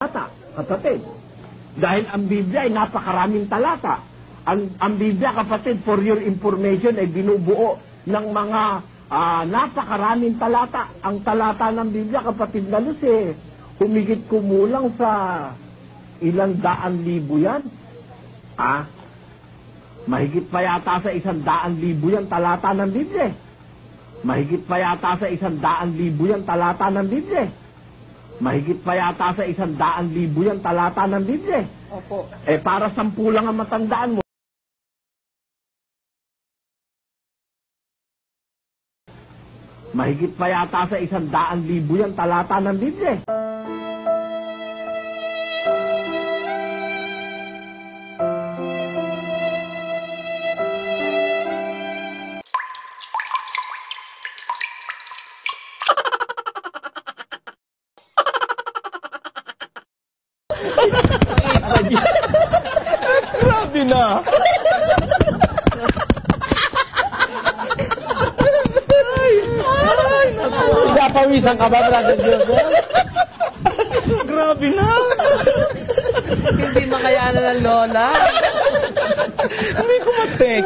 talata, kapatid. Dahil ang Biblia ay napakaraming talata. Ang, ang Biblia, kapatid, for your information, ay binubuo ng mga ah, napakaraming talata. Ang talata ng Biblia, kapatid na Luz, eh, humigit kumulang sa ilang daan libo yan. Ah, mahigit pa yata sa isang daan libo yan talata ng Biblia. Mahigit pa yata sa isang daan libo yan talata ng Biblia. Mahigit pa yata sa isang daan libo yan talata ng Biblia. Opo. Eh, para sampu lang ang matandaan mo. Mahigit pa yata sa isang daan libo yan talata ng Biblia. Grabe na! ay, ay, Pinapawisan ka ba, Brother Joseph? Grabe na! Hindi makayanan ng lola. Hindi ko matek.